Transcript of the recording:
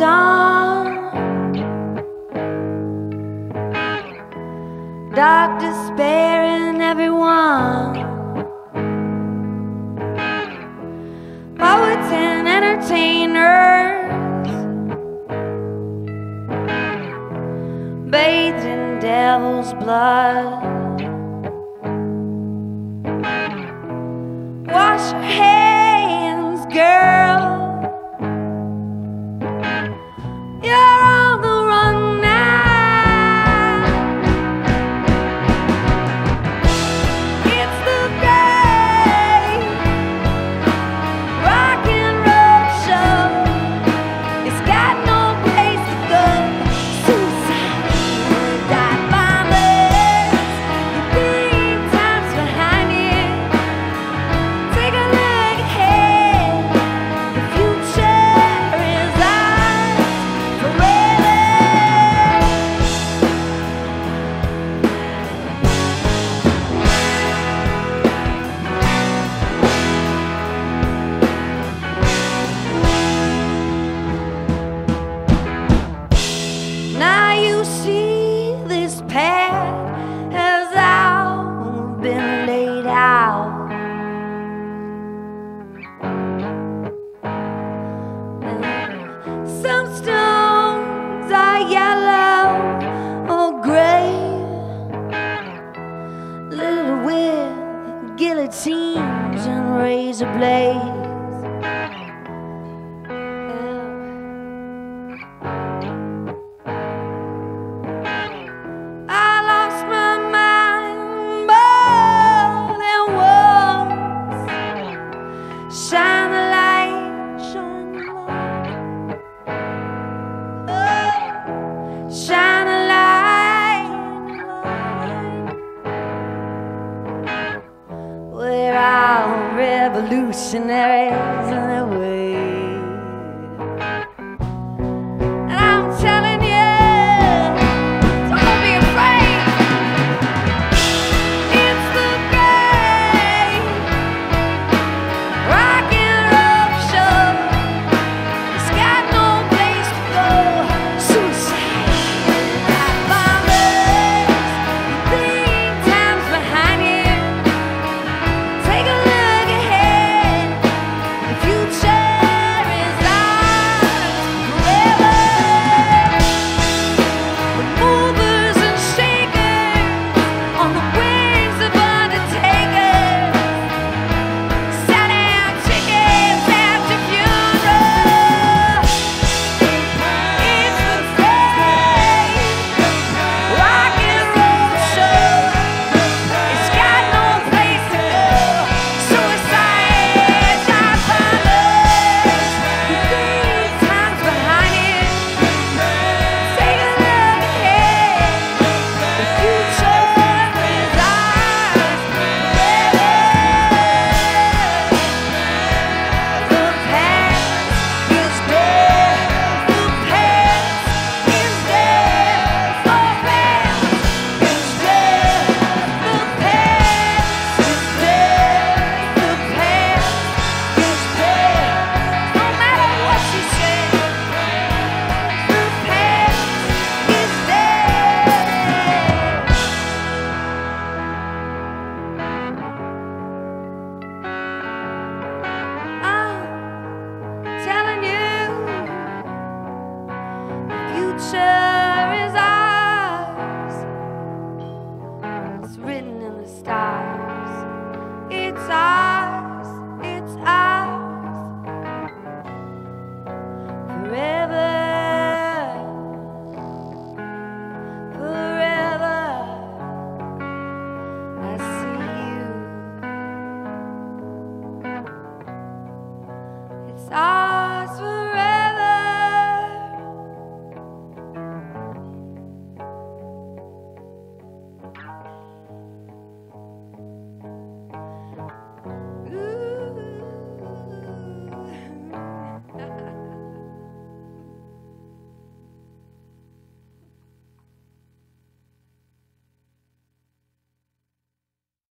dawn. Dark despair in everyone. Poets and entertainers bathed in devil's blood. Wash your hands. razor blade. revolutionaries in the way. churches.